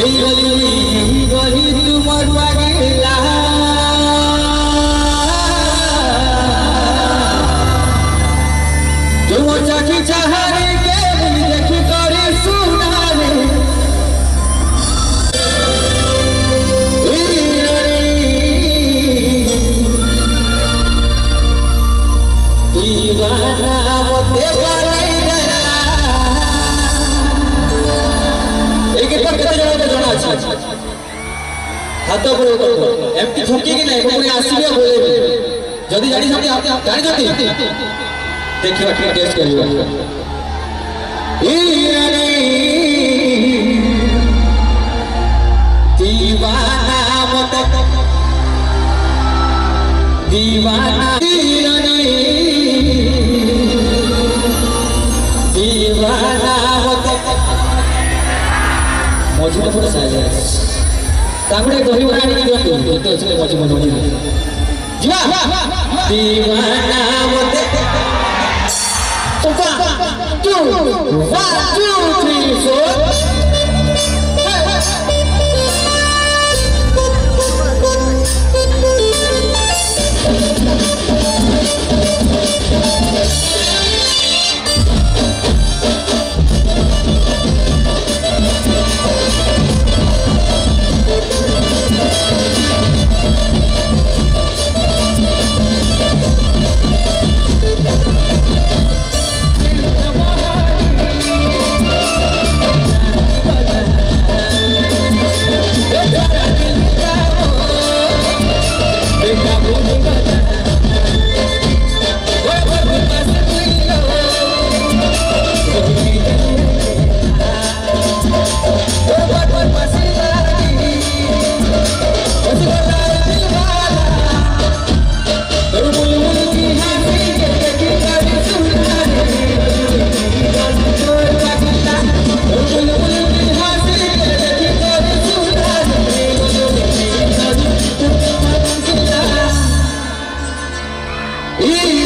এই গলি গলি তোমার পাগলা তোমার চাকি চাহারে কে দেখি করে সুনারে দিবানা হতে পারে হাত উপরে করো এমটি ঝুঁকিকি না উপরে আসিবে বলে যদি জানিছাতে জানিছাতে দেখিবা কি টেস্ট করিবা ইরানি দিওয়ানা মত। দিওয়ানা ইরানি দিওয়ানা মত। মজুদ করে সাজা Kamu boleh tu, ini juga tu. Betul, saya mau cuma tunjuk. Jiwa, di mana wate? Empat, dua, satu, tiga. Yeah.